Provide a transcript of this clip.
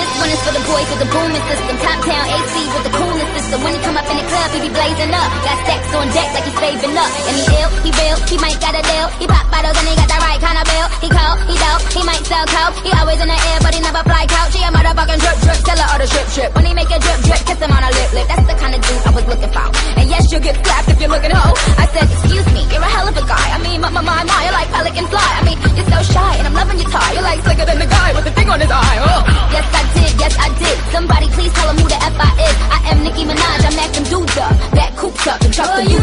This one is for the boys with the booming system. Top town AC with the coolest system. When he come up in the club, he be blazing up. Got stacks on deck like he's saving up. And he ill, he real, he might got a deal. He pop bottles and he got the right kind of bill. He cold, he dope, he might sell coke. He always in the air, but he never fly couch. He a motherfucking drip drip, tell her all the drip drip. When he make a drip drip, kiss him on a lip lip. That's the kind of dude I was looking for. And yes, you'll get slapped if you're looking hoe. I said, excuse me, you're a hell of a guy. I mean, my, my, my, you're like pelican fly. Up and truck the oh, up.